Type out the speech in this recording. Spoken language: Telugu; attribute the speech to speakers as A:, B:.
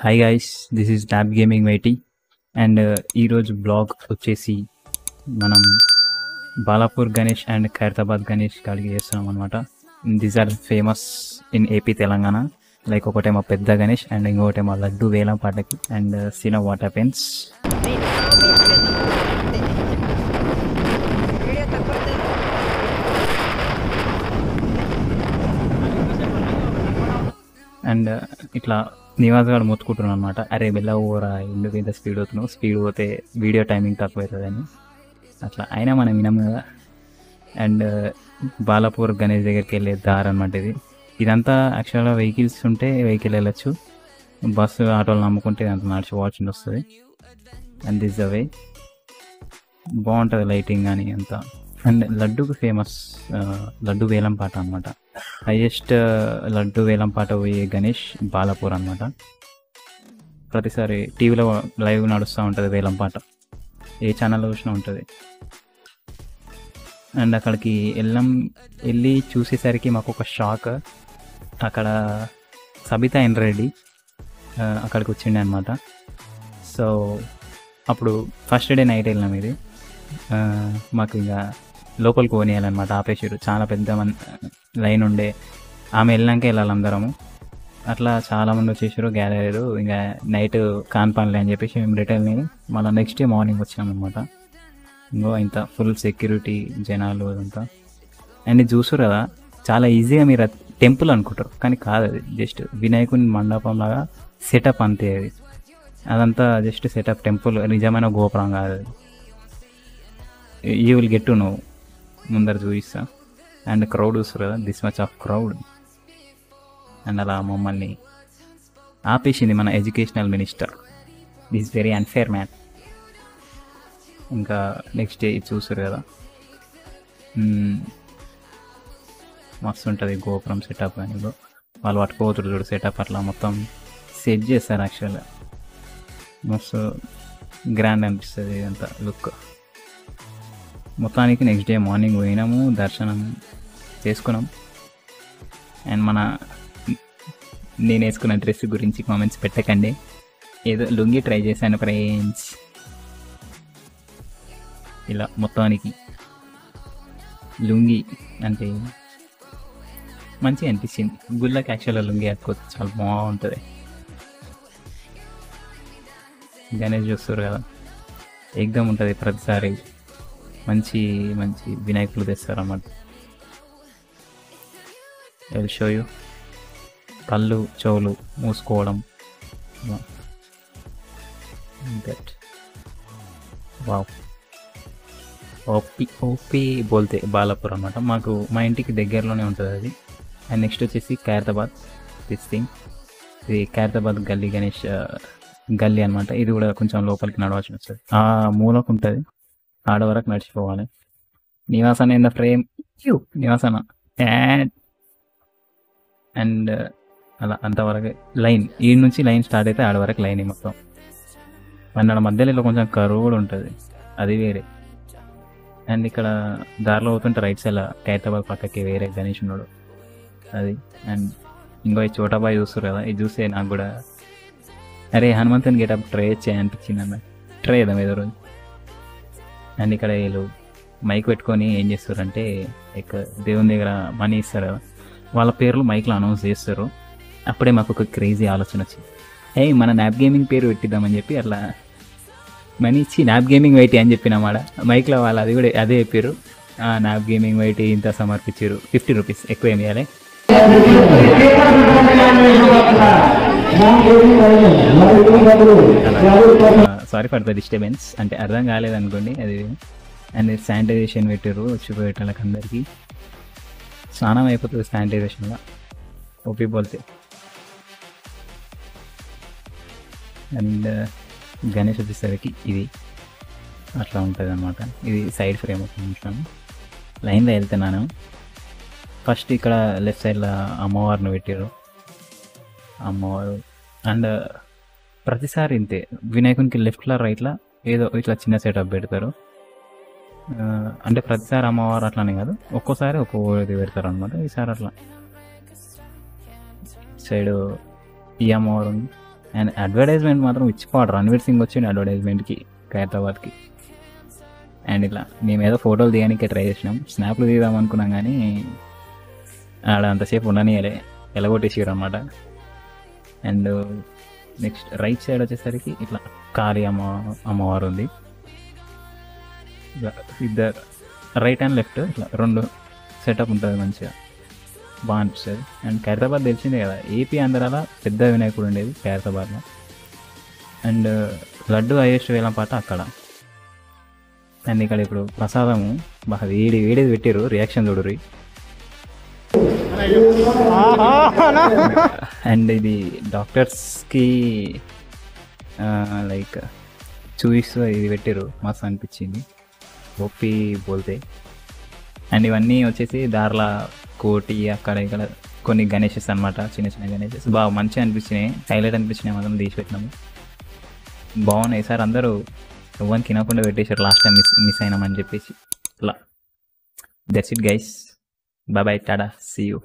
A: Hi guys this is tab gaming YT and ఈరోజు బ్లాగ్ వచ్చేసి మనం బాలాపూర్ గణేష్ అండ్ ఖైరతాబాద్ గణేష్ కాడికి చేస్తున్నాం అనమాట these are famous in AP Telangana like ఒకటేమో పెద్ద గణేష్ అండ్ ఇంకొకటేమో లడ్డు వేలం పాటకి అండ్ సీన
B: వాటర్ పెన్స్
A: అండ్ ఇట్లా నివాస్ గారు మొత్తుకుంటున్నాను అనమాట అరే వెళ్ళవరా ఎందుకు ఇంత స్పీడ్ అవుతున్నావు స్పీడ్ పోతే వీడియో టైమింగ్ తక్కువ అవుతుందని. అట్లా అయినా మనం వినం కదా. అండ్ బాలాపూర్ గణేష్ దగ్గరికి వెళ్ళే దారి అనమాట ఇది. ఇదంతా యాక్చువల్గా వెహికల్స్ ఉంటే వెహికల్ వెళ్ళచ్చు. బస్సు ఆటోలు నమ్ముకుంటే అంత నడిచి వాచింగ్ వస్తుంది. అండ్ దిస్ ద వే బాగుంటుంది లైటింగ్ కానీ అంతా. అండ్ లడ్డుకు ఫేమస్ లడ్డు వేలం పాట అనమాట హైయెస్ట్ లడ్డు వేలం పాట పోయే గణేష్ బాలాపూర్ అనమాట ప్రతిసారి టీవీలో లైవ్ నడుస్తూ ఉంటుంది వేలం పాట. ఏ ఛానల్లో చూసినా ఉంటుంది. అండ్ అక్కడికి వెళ్ళాం వెళ్ళి చూసేసరికి మాకు ఒక షాక్ అక్కడ సబితా ఎన్ రెడ్డి అక్కడికి వచ్చిండే అనమాట సో అప్పుడు ఫస్ట్ డే నైట్ వెళ్ళినాం ఇది. మాకు ఇంకా లోపలికి పోనీయాలన్నమాట ఆపేసారు చాలా పెద్ద మన్ లైన్ ఉండే. ఆమె వెళ్ళాక వెళ్ళాలి అందరము. అట్లా చాలా మంది వచ్చేసారు గ్యాలరీలు ఇంకా నైట్ కాన్పాన్లే అని చెప్పేసి మేము రిటర్న్ అయ్యి మళ్ళీ నెక్స్ట్ డే మార్నింగ్ వచ్చామన్నమాట ఇంకో ఇంత ఫుల్ సెక్యూరిటీ జనాలు అదంతా. అండ్ చూసారు కదా చాలా ఈజీగా మీరు టెంపుల్ అనుకుంటారు. కానీ కాదు అది జస్ట్ వినాయకుని మండపం లాగా సెటప్ అంతే అది. అదంతా జస్ట్ సెటప్ టెంపుల్ నిజమైన గోపురం కాదు అది. You will get to know ముందర చూపిస్తా. అండ్ క్రౌడ్ చూస్తారు కదా this much of crowd and అలా మమ్మల్ని ఆపేసింది మన educational minister. This very unfair man ఇంకా నెక్స్ట్ డే చూసారు కదా. మస్తు ఉంటుంది గోపురం సెటప్ అని వాళ్ళు పట్టుకోవచ్చు చూడు సెటప్ అట్లా మొత్తం సెట్ చేస్తారు యాక్చువల్గా మస్తు గ్రాండ్ అనిపిస్తుంది అంత లుక్ మొత్తానికి నెక్స్ట్ డే మార్నింగ్ పోయినాము దర్శనం చేసుకున్నాం. అండ్ మన నేను వేసుకున్న డ్రెస్ గురించి కామెంట్స్ పెట్టకండి. ఏదో లుంగి ట్రై చేశాను ఫ్రెండ్స్ ఇలా మొత్తానికి లుంగి అంటే మంచిగా అనిపించింది. గుళ్ళకి యాక్చువల్గా లుంగి కట్టుకోవచ్చు చాలా బాగుంటుంది. గణేష్ చూస్తారు కదా ఎగ్దమ్ ఉంటుంది ప్రతిసారి. మంచి మంచి వినాయకులు తెస్తారు అన్నమాట షో యూ కళ్ళు చెవులు మూసుకోవడం. దట్ వావ్ ఓపి ఓపి బోల్తే బాలాపూర్ అనమాట మాకు మా ఇంటికి దగ్గరలోనే ఉంటుంది అది. అండ్ నెక్స్ట్ వచ్చేసి ఖైరతాబాద్ దిస్ థింగ్ ఇది ఖైరతాబాద్ గల్లీ గణేష్ గల్లీ అనమాట ఇది కూడా కొంచెం లోపలికి నడవాల్సి వస్తుంది. ఆ మూలకు ఉంటుంది. ఆడ వరకు నడిచిపోవాలి. నివాసన ఇన్ ద ఫ్రేమ్ యూ నివాసన. అండ్ అండ్ అలా అంతవరకు లైన్. ఈ నుంచి లైన్ స్టార్ట్ అయితే ఆడ వరకు లైన్ మొత్తం. పన్నెండ మధ్యలో ఇలా కొంచెం కరువు కూడా ఉంటుంది. అది వేరే. అండ్ ఇక్కడ దారిలో అవుతుంటే రైట్ సైడ్ ఖైరతాబాద్ పక్కకి వేరే గణేష్ ఉన్నాడు. అది. అండ్ ఇంకో ఈ చోటాబాయ్ చూస్తారు కదా ఇది చూస్తే నాకు కూడా అరే హనుమంతుని గెటప్ ట్రై చేయ అనిపించింది అన్న. ట్రై చేద్దాం ఏదో రోజు. అండ్ ఇక్కడ వీళ్ళు మైక్ పెట్టుకొని ఏం చేస్తారంటే లైక్ దేవుని దగ్గర మనీ ఇస్తారు వాళ్ళ పేర్లు మైక్లో అనౌన్స్ చేస్తారు. అప్పుడే మాకు ఒక క్రేజీ ఆలోచన వచ్చింది. ఏ మన నాప్ గేమింగ్ పేరు పెట్టిద్దామని చెప్పి అట్లా మనీ ఇచ్చి నాప్ గేమింగ్ వైటి అని చెప్పినమాట మైక్లో వాళ్ళు అది కూడా అదే చెప్పారు నాప్ గేమింగ్ వైటి ఇంత సమర్పించారు ఫిఫ్టీ రూపీస్ ఎక్కువ ఏమి చేయాలి సారీ ఫర్ ద డిస్టర్బెన్స్ అంటే అర్థం కాలేదనుకోండి అది అండ్ శానిటైజేషన్ పెట్టారు వచ్చిపోయేటోళ్ళకి అందరికీ స్నానం అయిపోతుంది శానిటైజేషన్లో ఓపీ పోతే. అండ్ గణేష్ వచ్చేసరికి ఇది. అట్లా ఉంటుంది అనమాట ఇది సైడ్ ఫ్రేమ్ ఒక నిమిషం. లైన్లో వెళ్తున్నాను. ఫస్ట్ ఇక్కడ లెఫ్ట్ సైడ్లో అమ్మవారిని పెట్టారు అమ్మవారు. అండ్ uh, ప్రతిసారి ఇంతే. వినాయకునికి లెఫ్ట్లో రైట్లో ఏదో ఇట్లా చిన్న సెటప్ పెడతారు. Uh, అంటే ప్రతిసారి అమ్మవారు అట్లానే కాదు. ఒక్కోసారి ఒక్కోది పెడతారు అనమాట ఈసారి అట్లా. సైడ్ ఈ అమ్మవారు. ఉంది అండ్ అడ్వర్టైజ్మెంట్ మాత్రం ఇచ్చిపోడు రణవీర్ సింగ్ వచ్చిండు అడ్వర్టైజ్మెంట్కి ఖైరతాబాద్కి అండ్ ఇట్లా మేము ఏదో ఫోటోలు తీయడానికి ట్రై చేసినాం. స్నాప్లు తీద్దాం అనుకున్నాం కానీ ఆడ అంతసేపు ఉండనియలే ఎలగొట్టేసారు అనమాట అండ్ నెక్స్ట్ రైట్ సైడ్ వచ్చేసరికి ఇట్లా కాళీ అమ్మ అమ్మవారు ఉంది ఇట్లా ఇద్దరు రైట్ అండ్ లెఫ్ట్ ఇట్లా రెండు సెటప్ ఉంటుంది మంచిగా. బాగా అనిపిస్తుంది. అండ్ ఖైరతాబాద్ తెలిసిందే కదా ఏపీ ఆంధ్రాల పెద్ద వినాయకుడు ఉండేది ఖైరతాబాద్లో. అండ్ లడ్డు హైయెస్ట్ వేలం పాట అక్కడ. అండ్ ఇక్కడ ఇప్పుడు ప్రసాదము బాగా వేడి వేడేది పెట్టారు రియాక్షన్ చూడరు అండ్ ఇది డాక్టర్స్కి లైక్ చూపిస్తూ ఇది పెట్టారు మస్తు అనిపించింది. ఒప్పి బోల్తే. అండ్ ఇవన్నీ వచ్చేసి దార్ల కోటి అక్కడ ఇక్కడ కొన్ని గణేషెస్ అనమాట చిన్న చిన్న గణేషెస్. బాగా మంచిగా అనిపించినాయి. హైలైట్ అనిపించినాయి మాత్రం తీసి పెట్టినాము. బాగున్నాయి. సార్ అందరూ ఎవరికి తినకుండా పెట్టేశారు. లాస్ట్ టైం మిస్ మిస్ అయినామని చెప్పేసి. ఇట్లా that's it guys bye bye tada see you